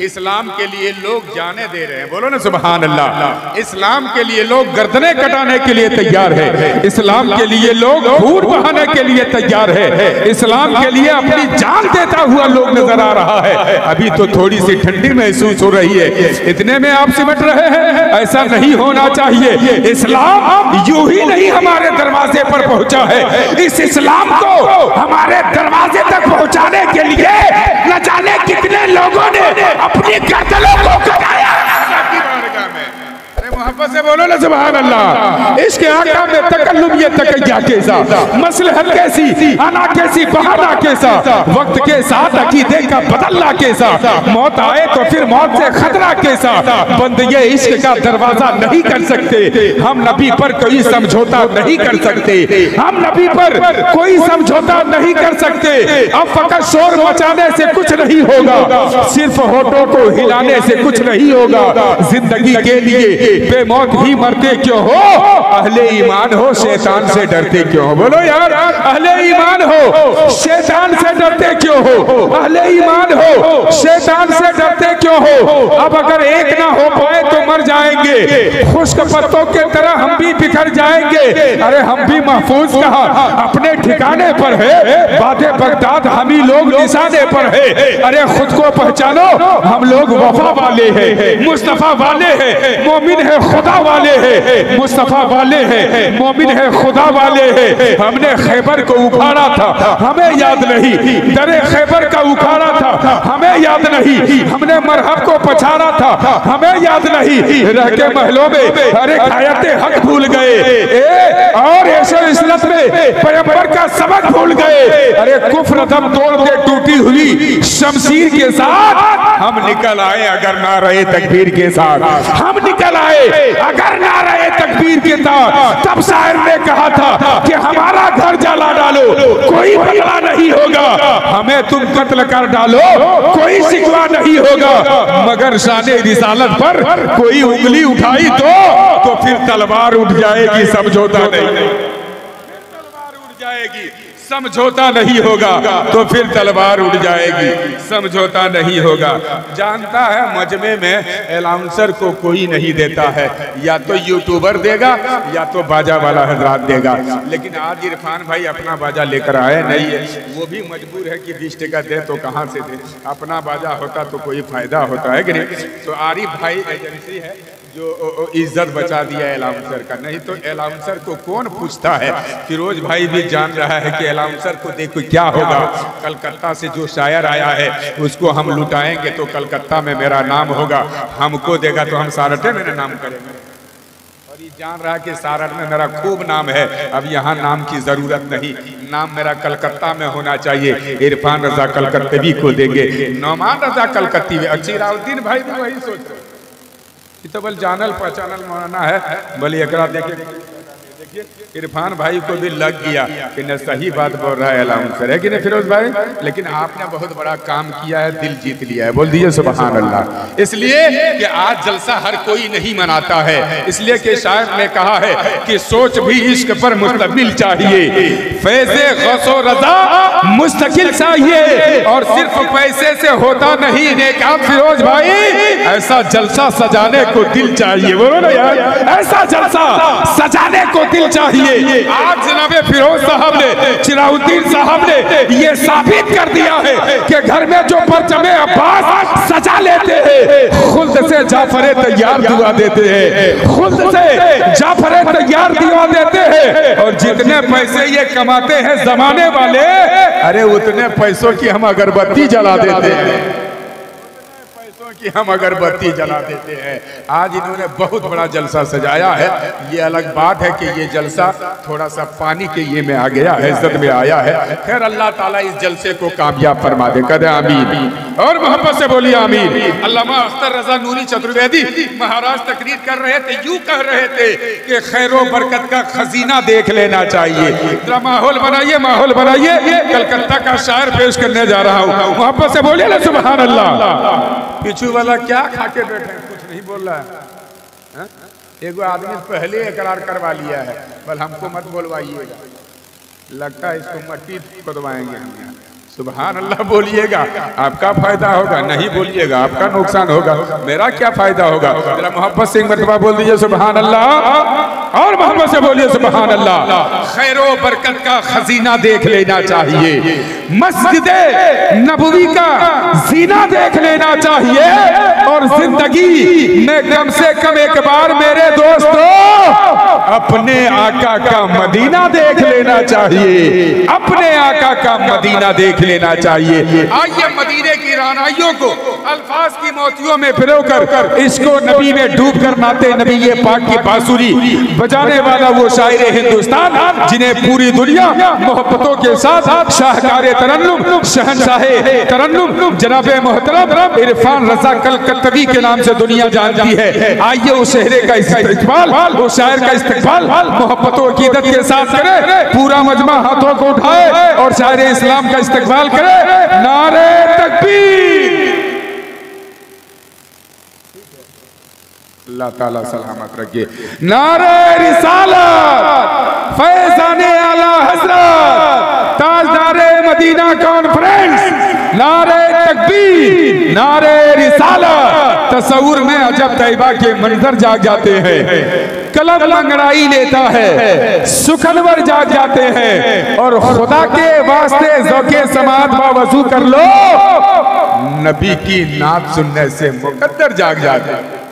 इस्लाम के लिए लोग जाने दे रहे हैं। बोलो ना सुबहान अल्लाह इस्लाम के लिए लोग गर्दने कटाने के लिए तैयार है। इस्लाम के लिए लोग खून बहाने के लिए तैयार है। इस्लाम के लिए अपनी जान देता हुआ लोग नज़र आ रहा है। अभी तो थोड़ी सी ठंडी महसूस हो रही है। इतने में आप सिमट रहे हैं। ऐसा नहीं होना चाहिए। इस्लाम यूँ ही नहीं हमारे दरवाजे पर पहुँचा है। इस इस्लाम को हमारे दरवाजे तक पहुँचाने के लिए न जाने कितने लोगों ने अपनी गर्दनों को कटाया मोहब्बत से बोलो ना सुबहान अल्लाह इसके आका में तकल्लुम ये तकैया कैसा? मसलहत कैसी? आना कैसी? बहाना कैसा? वक्त के साथ अकीदे का बदलना कैसा? मौत आए तो फिर मौत से खतरा कैसा? बंद ये इश्क का दरवाज़ा नहीं कर सकते। हम नबी पर कोई समझौता नहीं कर सकते। हम नबी पर कोई समझौता नहीं कर सकते। अब फकत शोर मचाने से कुछ नहीं होगा। सिर्फ़ होठों को हिलाने से कुछ नहीं होगा। ज़िंदगी के लिए बेमौत ही मरते क्यों हो? अहले ईमान हो शैतान से डरते क्यों हो? बोलो यार अहले ईमान हो शैतान से डरते क्यों हो? अहले ईमान हो शैतान से डरते क्यों हो? अब अगर एक ना हो पाए तो मर जाएँगे। खुश्क पत्तों के तरह हम भी बिखर जाएँगे। अरे हम भी महफूज कहा? अपने ठिकाने पर है। बातें बगदाद हम ही लोग निशाने पर है। अरे खुद को पहचानो हम लोग वफा वाले हैं मुस्तफ़ा वाले हैं मोमिन है खुदा वाले हैं मुस्तफ़ा वाले हैं मोमिन है खुदा वाले हैं। हमने खैबर को उखाड़ा था हमें याद नहीं। दरे खैबर का उखाड़ा था हमें याद नहीं। हमने मरहब को पछाड़ा था हमें याद नहीं। रह के महलों में अरे खायते हक भूल गए। ए, और ऐसे इसलत में पैगंबर का सबक भूल गए। अरे कुफ्र दम तोड़ के टूटी हुई शमशीर के साथ हम निकल आए अगर ना रहे तकबीर के साथ। हम निकल आए अगर ना रहे तकबीर के साथ तब शायर ने कहा था कि हमारा घर जला डालो, कोई बदला नहीं होगा। हमें तुम कत्ल कर डालो, कोई शिकवा नहीं होगा। मगर शान रिसालत पर कोई उंगली उठाई तो तो फिर तलवार उठ जाएगी, समझौता नहीं। तलवार उठ जाएगी। समझौता नहीं होगा तो फिर तलवार उड़ जाएगी। समझौता नहीं होगा। जानता है मजमे में अलाउंसर को कोई नहीं देता है। या तो यूट्यूबर देगा, या तो बाजा वाला हजरात देगा। लेकिन आज इरफान भाई अपना बाजा लेकर आए, नहीं है। वो भी मजबूर है कि बीस टका दे तो कहाँ से दे। अपना बाजा होता तो कोई फ़ायदा होता, है कि नहीं? तो आरिफ भाई एजेंसी है, जो इज़्ज़त बचा दिया अलाउंसर का। नहीं तो अलाउंसर को कौन पूछता है? फिरोज भाई भी जान रहा है कि अलाउंसर को देखो क्या होगा। कलकत्ता से जो शायर आया है, उसको हम लुटाएँगे तो कलकत्ता में मेरा नाम होगा। हमको देगा तो हम सारठे मेरा नाम करेंगे। और ये जान रहा कि सारण में मेरा खूब नाम है। अब यहाँ नाम की ज़रूरत नहीं। नाम मेरा कलकत्ता में होना चाहिए। इरफान रजा कलकत्ते को देंगे। नौमान रजा कलकत्ती में अक्षीराउद्दीन भाई भी वही सोचते तो बल जानल पहचानल मौलाना है। बल एक देखे। इरफान भाई को भी लग गया कि न सही बात बोल रहा है अलाउंसर है। कि नहीं फिरोज भाई? लेकिन आपने बहुत बड़ा काम किया है, दिल जीत लिया है। बोल दीजिए सुबहान अल्लाह इसलिए कि आज जलसा हर कोई नहीं मनाता है। इसलिए कि शायर ने कहा है कि सोच भी इश्क पर मुस्तबिल चाहिए। फैजे गसो रजा मुस्तकिल चाहिए। और सिर्फ़ पैसे से होता नहीं नेकाम फिरोज भाई, ऐसा जलसा सजाने को दिल चाहिए। बोलो ना यार, ऐसा जलसा सजाने को दिल चाहिए। आज जनाबे फिरोज साहब ने चिराउद्दीन साहब ने ये साबित कर दिया है कि घर में जो परचमे अब्बास सजा लेते हैं खुद से जाफरे तैयार दुआ देते हैं खुद से जाफरे तैयार दुआ देते हैं। और जितने पैसे ये कमाते हैं जमाने वाले अरे उतने पैसों की हम अगरबत्ती जला देते हैं। की हम अगरबत्ती जला देते हैं। आज इन्होंने बहुत बड़ा जलसा सजाया है। ये अलग बात है कि ये जलसा थोड़ा सा पानी के ये में आ गया है इज़्ज़त में आया है। खैर अल्लाह ताला इस जलसे को कामयाब फरमा दे। कदे आमीन। और मोहब्बत से बोलिए आमीन। अल्लामा अख्तर रजा नूरी चतुर्वेदी महाराज तकरीर कर रहे थे यूँ कह रहे थे कि खैरो बरकत का खजीना देख लेना चाहिए। माहौल बनाइए माहौल बनाइए। कलकत्ता का शायर पेश करने जा रहा हूँ। मोहब्बत से बोलिए ना सुबह अल्लाह। पीछू वाला क्या खा के बैठे कुछ नहीं बोल रहा है। एगो आदमी पहले इकरार करवा लिया है। बल, हमको मत बोलवाइएगा। लगता है इसको मट्टी खोदवाएँगे हम सुबह अल्लाह बोलिएगा। आपका फ़ायदा होगा, नहीं बोलिएगा, आपका नुकसान होगा। मेरा क्या फ़ायदा होगा? जरा मोहब्बत सिंह मतबा बोल दीजिए सुबह अल्लाह और मोहब्बत से बोलिए सुबह अल्लाह खैरो बरकत का खजीना देख लेना चाहिए। मस्जिद नबवी का जीना देख लेना चाहिए। और ज़िंदगी में कम से कम एक बार मेरे दोस्तों, अपने आका का मदीना देख लेना चाहिए। अपने आका का मदीना देख लेना चाहिए। आइए मदीने की रानाइयों को अल्फाज की मोतियों में फिरो कर इसको नबी में डूब कर नाते नबी ये पाक की बांसुरी बजाने वाला वो शायर हिंदुस्तान जिन्हें पूरी दुनिया मोहब्बतों के साथ शाहकार तरन्नुम शहनशाह तरन्नुम जनाब मोहतरम इरफान रजा कल कलकत्तवी के नाम से दुनिया जानती है। आइए उस शहरे का इस्तेमाल उस शायर का इस्तेमाल मोहब्बतों की के साथ करे पूरा मजमा हाथों को उठाए और शायर इस्लाम का इस्तेमाल करे। नारे तकबीर अल्लाह ताला सलामत रखिए। नारे फैजाने आला हज़रत, ताजदारे मदीना कॉन्फ्रेंस नारे तकबीर, नारे रिसालत। तस्वुर में अजब तैयबा के मंजर जाग जाते हैं। कलम लंगड़ाई लेता है। सुखनवर जाग जाते हैं और खुदा के वास्ते जोके समाज वज़ू कर लो। नबी की नात सुनने से मुकद्दर जाग जाते हैं।